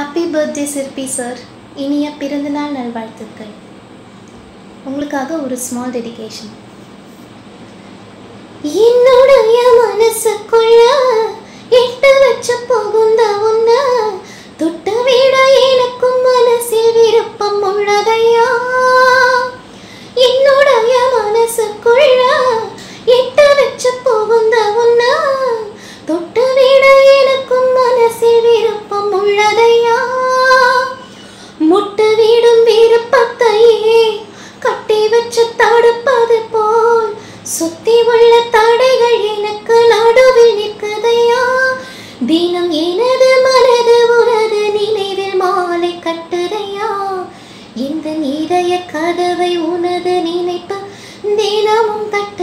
Happy birthday சிற்பி sir இனிய பிறந்தநாள் நல்வாழ்த்துக்கள். உங்களுக்காக ஒரு ஸ்மால் டெடிகேஷன் என்னுடைய மனசுக்குள்ள எட்டு வச்ச போகும் உன்ன தொட்டு விட எனக்கும் மனசில் விருப்பம் உள்ளதையா? என்னுடைய மனசுக்குள்ள சுத்தி தடைகள் எனக்கு நடுவில் நிற்குதையா? தினம் எனது மனது உனது நினைவில் மாலை கட்டுதையா? இந்த இதய கதவை உனது நினைப்பு தினமும் தட்டு